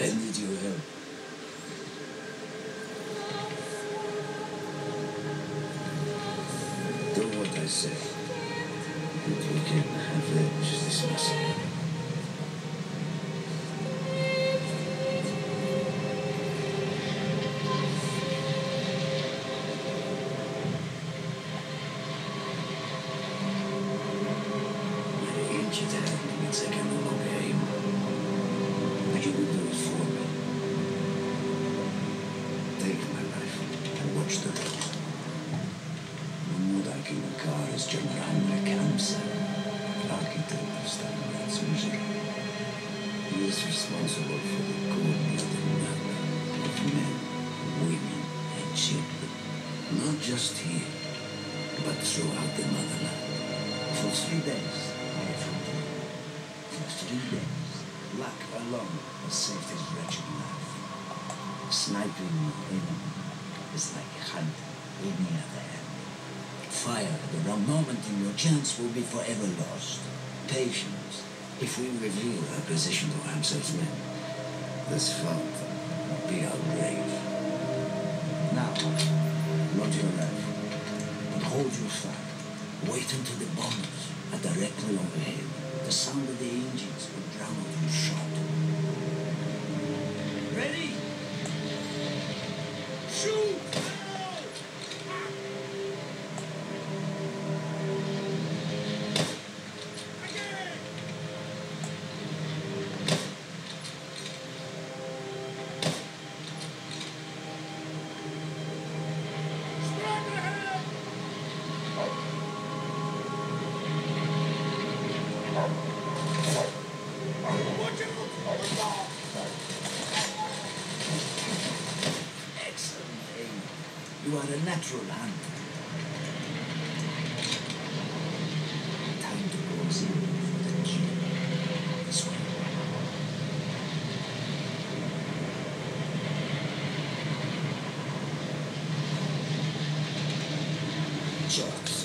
you help. Do what I say. And we can avenge this massacre. My ancient Take my life. and watch the road. Mahmoud Akilakar is Jamaramla Kamsa, architect of Stalingrad's music. He is responsible for the number of men, women, and children. Not just here, but throughout the motherland. For three days, I have him. For three days, luck alone has saved his wretched life. Sniping him is like hunting any other animal. Fire at the wrong moment and your chance will be forever lost. Patience. If we reveal our position to Amsel's men, this fault will be our grave. Now, not your rifle but hold your fire. Wait until the bombs are directly overhead. The sound You are a natural hunter. Time to go see for the key. This way. Jerks.